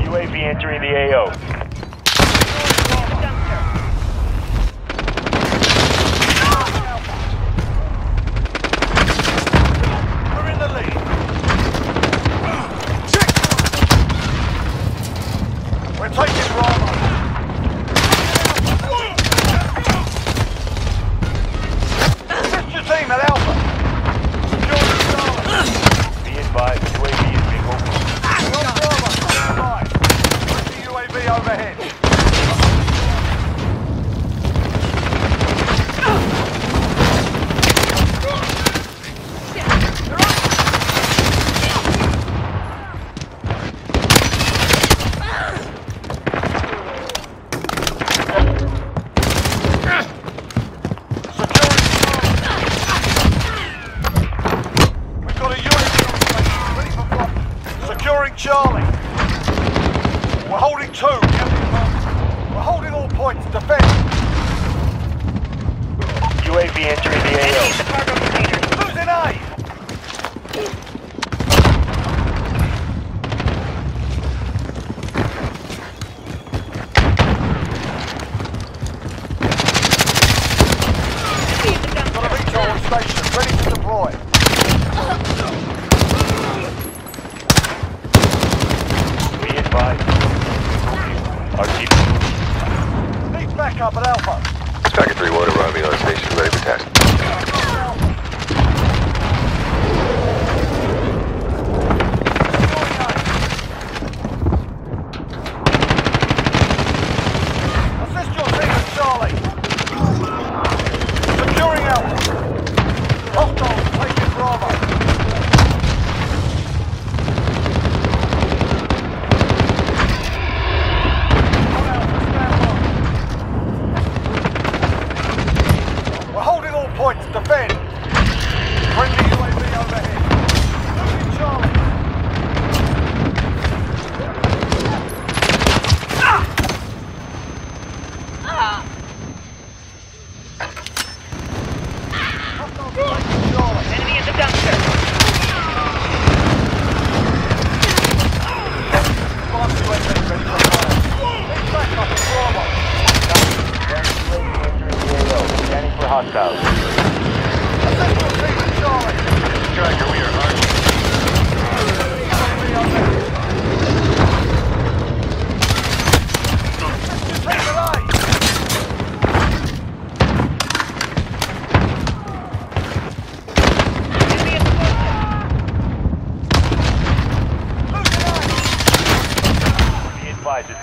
UAV entering the AO. Charlie. We're holding two. We're holding all points. Defend. UAV entering the AO. Losing A. Got a recon station ready to deploy. Our team. Needs backup at Alpha. Target 3-1 arriving on station. points. Defend.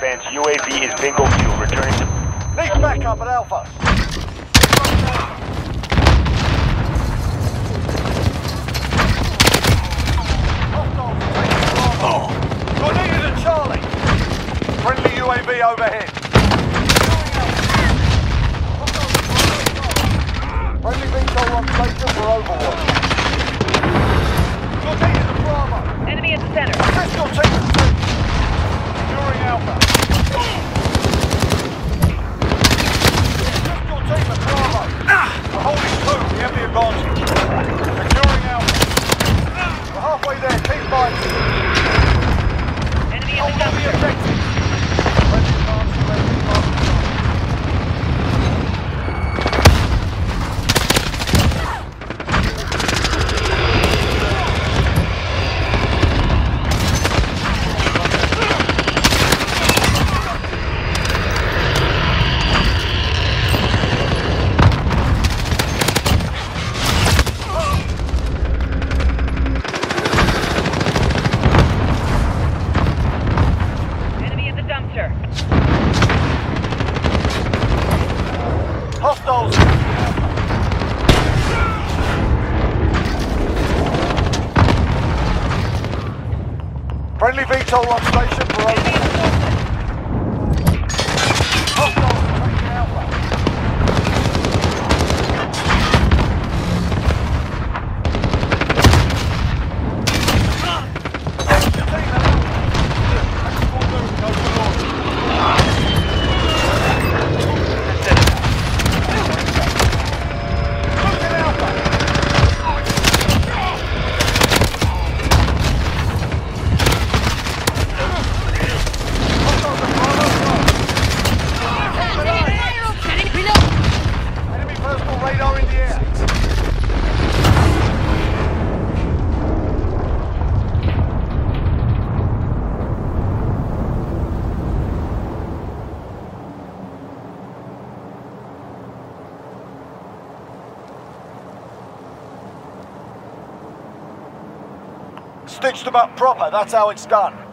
Advance UAV is bingo 2, returning to... Need backup at Alpha. Control on station, we're over. Stitched them up proper, that's how it's done.